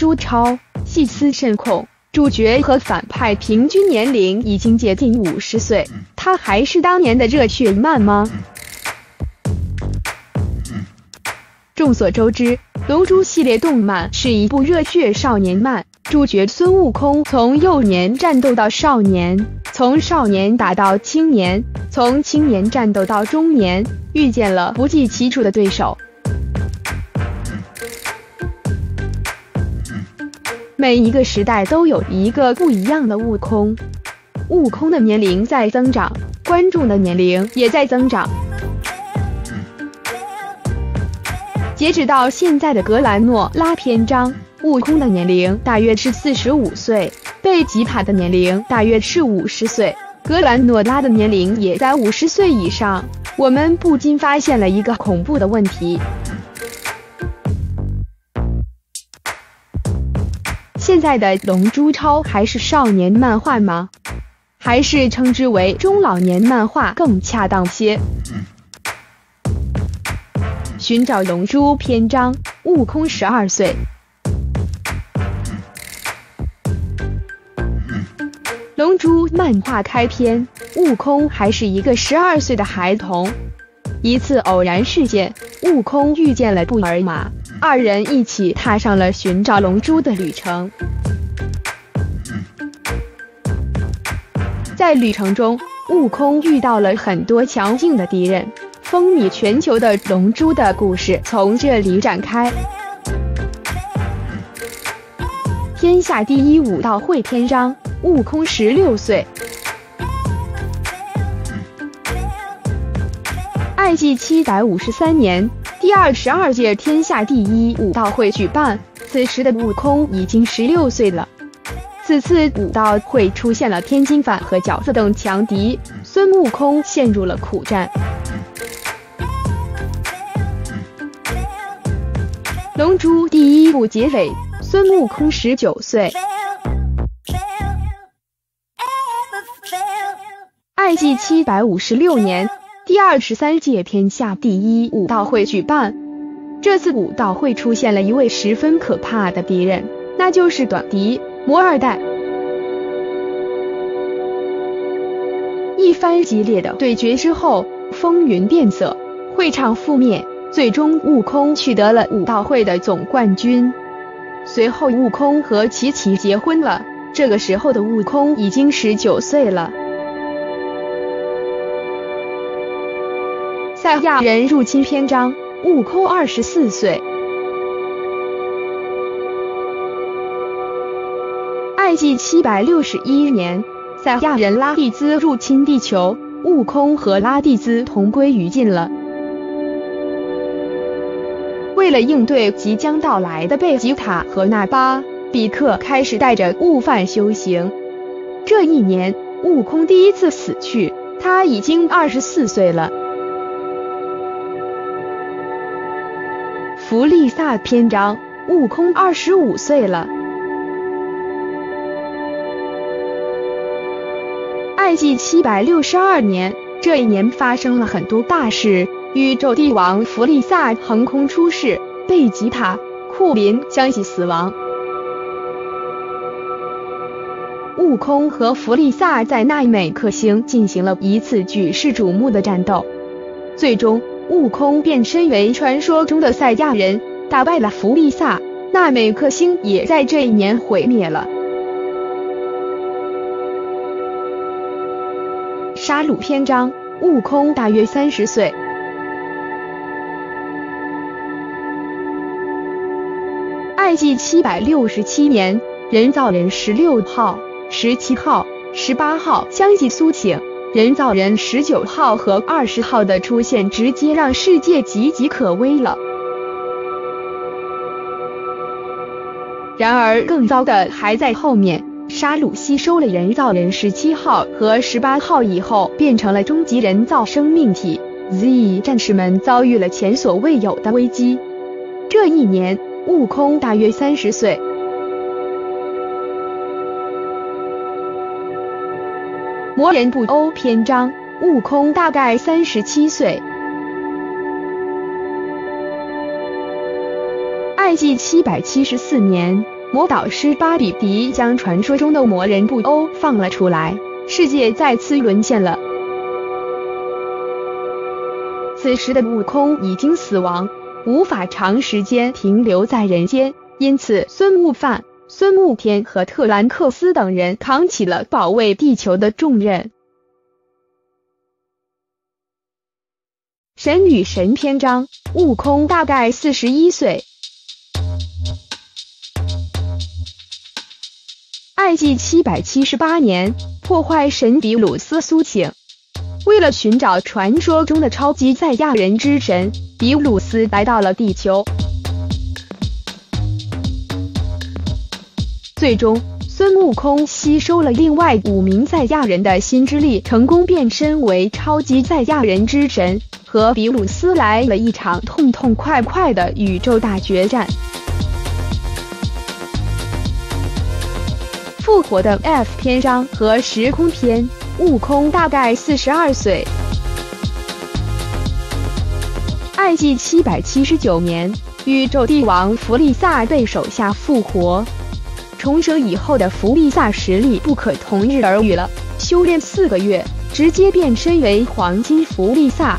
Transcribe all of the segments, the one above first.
龙珠超细思慎恐，主角和反派平均年龄已经接近五十岁，他还是当年的热血漫吗？众所周知，《龙珠》系列动漫是一部热血少年漫，主角孙悟空从幼年战斗到少年，从少年打到青年，从青年战斗到中年，遇见了不计其数的对手。每一个时代都有一个不一样的悟空，悟空的年龄在增长，观众的年龄也在增长。截止到现在的格兰诺拉篇章，悟空的年龄大约是四十五岁，贝吉塔的年龄大约是五十岁，格兰诺拉的年龄也在五十岁以上。我们不禁发现了一个恐怖的问题：现在的《龙珠超》还是少年漫画吗？还是称之为中老年漫画更恰当些？寻找龙珠篇章，悟空十二岁。龙珠漫画开篇，悟空还是一个十二岁的孩童。一次偶然事件，悟空遇见了布尔玛，二人一起踏上了寻找龙珠的旅程。在旅程中，悟空遇到了很多强劲的敌人。风靡全球的龙珠的故事从这里展开。天下第一武道会篇章，悟空十六岁。爱季七百五十三年，第二十二届天下第一武道会举办，此时的悟空已经十六岁了。此次武道会出现了天津饭和角色等强敌，孙悟空陷入了苦战。龙珠第一部结尾，孙悟空十九岁。爱记七百五十六年，第二十三届天下第一武道会举办。这次武道会出现了一位十分可怕的敌人，那就是短笛魔二代。一番激烈的对决之后，风云变色，会场覆灭。最终，悟空取得了武道会的总冠军。随后，悟空和琪琪结婚了。这个时候的悟空已经十九岁了。赛亚人入侵篇章，悟空二十四岁。爱季七百六十一年，赛亚人拉蒂兹入侵地球，悟空和拉蒂兹同归于尽了。为了应对即将到来的贝吉塔和纳巴，比克开始带着悟饭修行。这一年，悟空第一次死去，他已经二十四岁了。弗利萨篇章，悟空二十五岁了。爱记七百六十二年，这一年发生了很多大事。宇宙帝王弗利萨横空出世，贝吉塔、库林相继死亡。悟空和弗利萨在奈美克星进行了一次举世瞩目的战斗，最终悟空变身为传说中的赛亚人，打败了弗利萨。那美克星也在这一年毁灭了。杀戮篇章，悟空大约三十岁。爱记七百六十七年，人造人十六号、十七号、十八号相继苏醒，人造人十九号和二十号的出现，直接让世界岌岌可危了。然而，更糟的还在后面。沙鲁吸收了人造人十七号和十八号以后，变成了终极人造生命体。Z 战士们遭遇了前所未有的危机。这一年。悟空大约三十岁。魔人布欧篇章，悟空大概三十七岁。爱记七百七十四年，魔导师巴比迪将传说中的魔人布欧放了出来，世界再次沦陷了。此时的悟空已经死亡，无法长时间停留在人间，因此孙悟饭、孙悟天和特兰克斯等人扛起了保卫地球的重任。神与神篇章，悟空大概四十一岁。爱记七百七十八年，破坏神比鲁斯苏醒。为了寻找传说中的超级赛亚人之神，比鲁斯来到了地球。最终，孙悟空吸收了另外五名赛亚人的心之力，成功变身为超级赛亚人之神，和比鲁斯来了一场痛痛快快的宇宙大决战。复活的 F 篇章和时空篇。悟空大概四十二岁。爱纪七百七十九年，宇宙帝王弗利萨被手下复活。重生以后的弗利萨实力不可同日而语了，修炼四个月，直接变身为黄金弗利萨。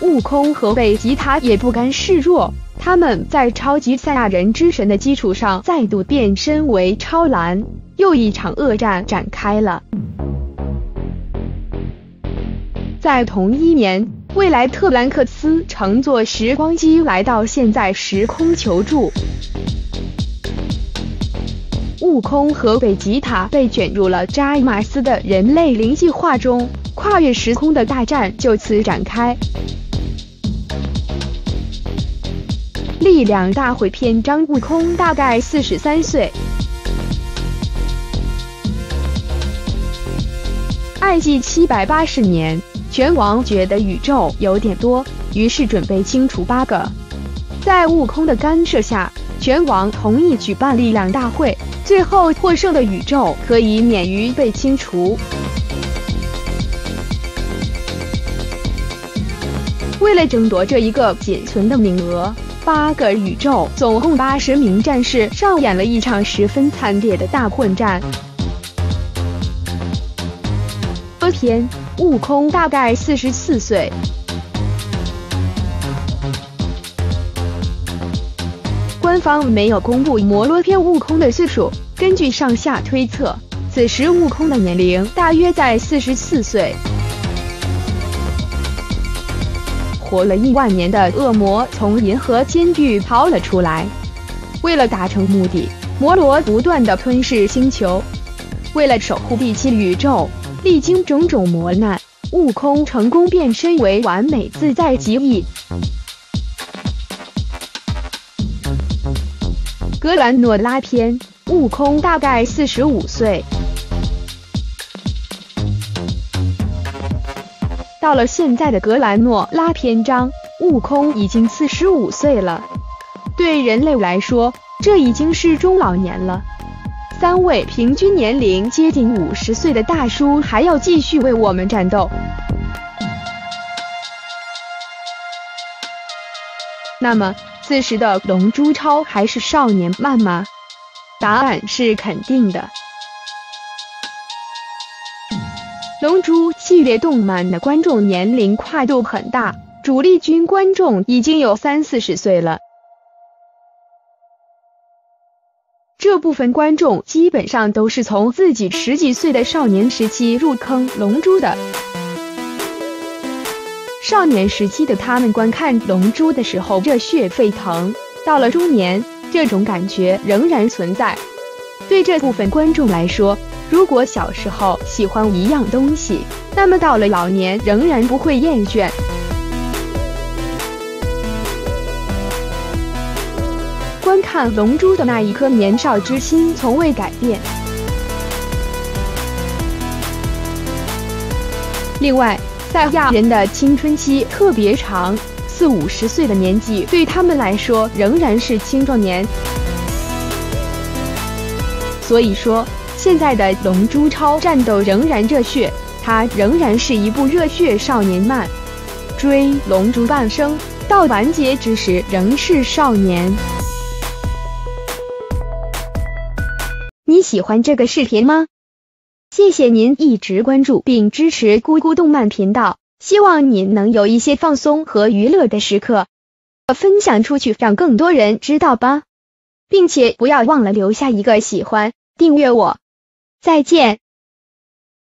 悟空和贝吉塔也不甘示弱。他们在超级赛亚人之神的基础上，再度变身为超蓝，又一场恶战展开了。在同一年，未来特兰克斯乘坐时光机来到现在时空求助，悟空和贝吉塔被卷入了扎伊马斯的人类灵计划中，跨越时空的大战就此展开。力量大会篇章，悟空大概四十三岁。爱纪七百八十年，拳王觉得宇宙有点多，于是准备清除八个。在悟空的干涉下，拳王同意举办力量大会，最后获胜的宇宙可以免于被清除。为了争夺这一个仅存的名额。八个宇宙，总共八十名战士上演了一场十分惨烈的大混战。天，悟空大概四十四岁。官方没有公布摩罗篇悟空的岁数，根据上下推测，此时悟空的年龄大约在四十四岁。活了亿万年的恶魔从银河监狱逃了出来，为了达成目的，摩罗不断的吞噬星球。为了守护第七宇宙，历经种种磨难，悟空成功变身为完美自在极意。格兰诺拉篇，悟空大概四十五岁。到了现在的格兰诺拉篇章，悟空已经四十五岁了。对人类来说，这已经是中老年了。三位平均年龄接近五十岁的大叔还要继续为我们战斗。那么，此时的龙珠超还是少年漫吗？答案是肯定的。龙珠系列动漫的观众年龄跨度很大，主力军观众已经有三四十岁了。这部分观众基本上都是从自己十几岁的少年时期入坑龙珠的。少年时期的他们观看龙珠的时候热血沸腾，到了中年，这种感觉仍然存在。对这部分观众来说，如果小时候喜欢一样东西，那么到了老年仍然不会厌倦。观看《龙珠》的那一颗年少之心从未改变。另外，赛亚人的青春期特别长，四五十岁的年纪对他们来说仍然是青壮年。所以说。现在的《龙珠超》战斗仍然热血，它仍然是一部热血少年漫。追龙珠半生，到完结之时仍是少年。喜欢这个视频吗？谢谢您一直关注并支持咕咕动漫频道，希望您能有一些放松和娱乐的时刻，分享出去让更多人知道吧，并且不要忘了留下一个喜欢，订阅我，再见。